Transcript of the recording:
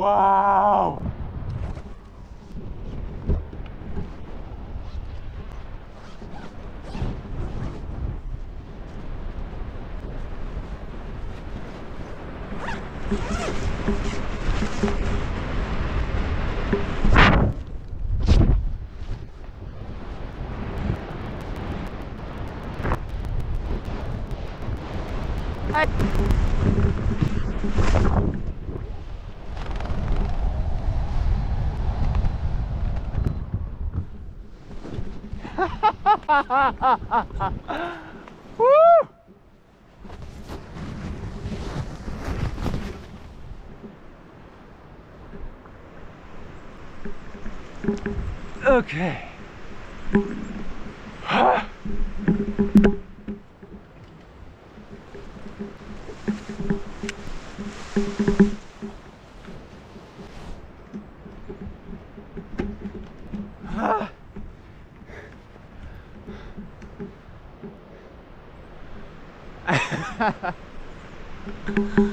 Wow. Woo! Okay. Ha ha ha.